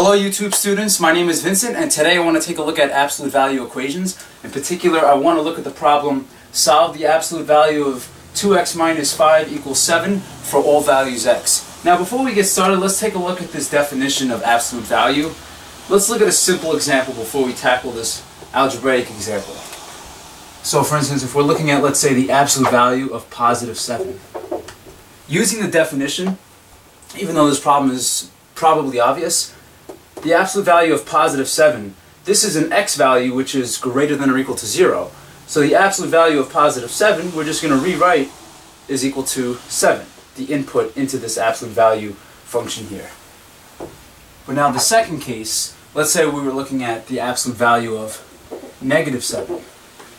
Hello YouTube students, my name is Vincent and today I want to take a look at absolute value equations. In particular, I want to look at the problem solve the absolute value of 2x minus 5 equals 7 for all values x. Now before we get started, let's take a look at this definition of absolute value. Let's look at a simple example before we tackle this algebraic example. So for instance, if we're looking at, let's say, the absolute value of positive 7. Using the definition, even though this problem is probably obvious, the absolute value of positive 7, this is an x value which is greater than or equal to 0. So the absolute value of positive 7, we're just going to rewrite is equal to 7, the input into this absolute value function here. But now the second case, let's say we were looking at the absolute value of negative 7.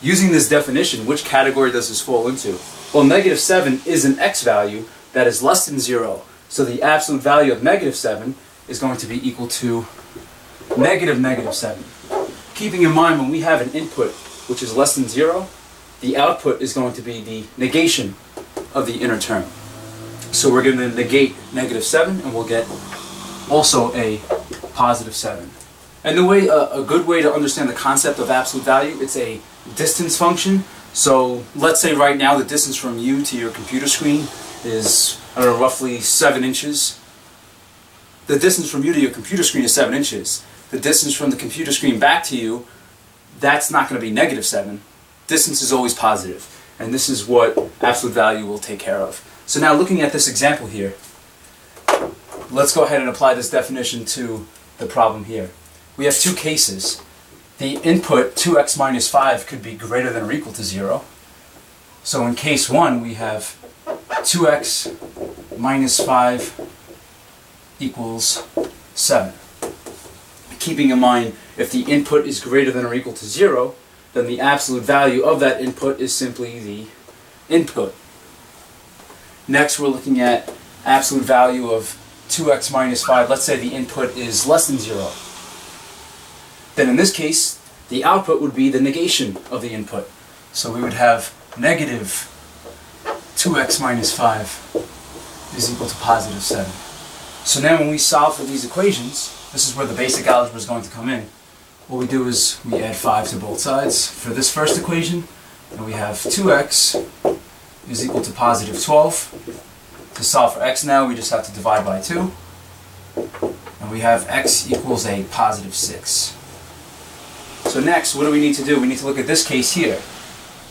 Using this definition, which category does this fall into? Well, negative 7 is an x value that is less than 0. So the absolute value of negative 7 is going to be equal to negative negative 7. Keeping in mind when we have an input which is less than 0, the output is going to be the negation of the inner term. So we're going to negate negative 7 and we'll get also a positive 7. And the way uh, a good way to understand the concept of absolute value, it's a distance function. So let's say right now the distance from you to your computer screen is I don't know, roughly 7 inches. The distance from you to your computer screen is 7 inches. The distance from the computer screen back to you, that's not going to be negative 7. Distance is always positive. And this is what absolute value will take care of. So now looking at this example here, let's go ahead and apply this definition to the problem here. We have two cases. The input 2x minus 5 could be greater than or equal to 0. So in case 1 we have 2x minus 5 equals 7. Keeping in mind, if the input is greater than or equal to 0, then the absolute value of that input is simply the input. Next, we're looking at absolute value of 2x minus 5. Let's say the input is less than 0. Then in this case, the output would be the negation of the input. So we would have negative 2x minus 5 is equal to positive 7. So now when we solve for these equations, this is where the basic algebra is going to come in. What we do is we add 5 to both sides for this first equation, and we have 2x is equal to positive 12. To solve for x now, we just have to divide by 2. And we have x equals a positive 6. So next, what do we need to do? We need to look at this case here.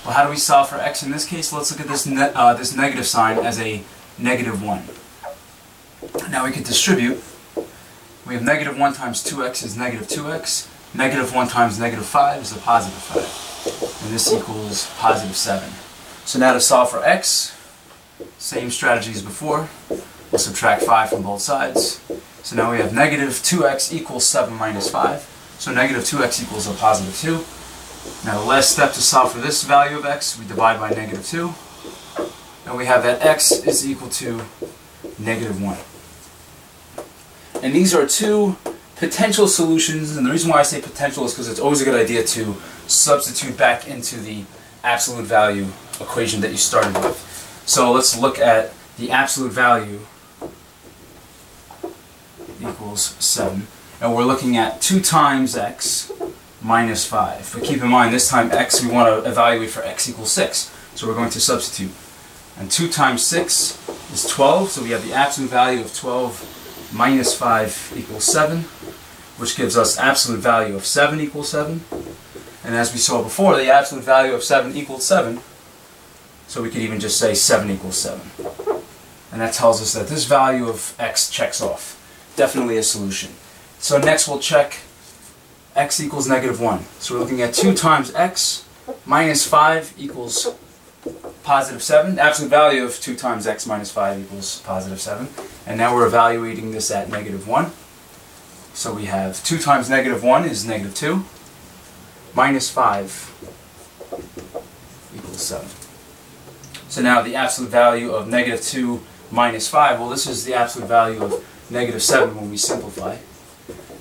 Well, how do we solve for x in this case? Let's look at this, ne uh, this negative sign as a negative 1. Now we can distribute. We have negative 1 times 2x is negative 2x. Negative 1 times negative 5 is a positive 5. And this equals positive 7. So now to solve for x, same strategy as before. We'll subtract 5 from both sides. So now we have negative 2x equals 7 minus 5. So negative 2x equals a positive 2. Now the last step to solve for this value of x, we divide by negative 2. And we have that x is equal to negative 1. And these are two potential solutions, and the reason why I say potential is because it's always a good idea to substitute back into the absolute value equation that you started with. So let's look at the absolute value equals 7. And we're looking at 2 times x minus 5. But keep in mind, this time x, we want to evaluate for x equals 6. So we're going to substitute. And 2 times 6 is 12, so we have the absolute value of 12 minus 5 equals 7, which gives us absolute value of 7 equals 7. And as we saw before, the absolute value of 7 equals 7, so we could even just say 7 equals 7. And that tells us that this value of x checks off. Definitely a solution. So next we'll check x equals negative 1. So we're looking at 2 times x minus 5 equals positive 7. Absolute value of 2 times x minus 5 equals positive 7. And now we're evaluating this at negative 1. So we have 2 times negative 1 is negative 2. Minus 5 equals 7. So now the absolute value of negative 2 minus 5, well this is the absolute value of negative 7 when we simplify.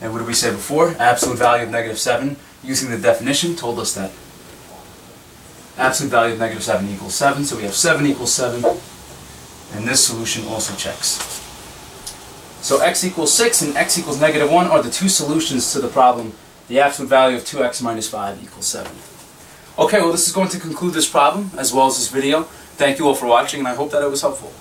And what did we say before? Absolute value of negative 7, using the definition, told us that absolute value of negative 7 equals 7. So we have 7 equals 7, and this solution also checks. So x equals 6 and x equals negative 1 are the two solutions to the problem. The absolute value of 2x minus 5 equals 7. Okay, well this is going to conclude this problem as well as this video. Thank you all for watching and I hope that it was helpful.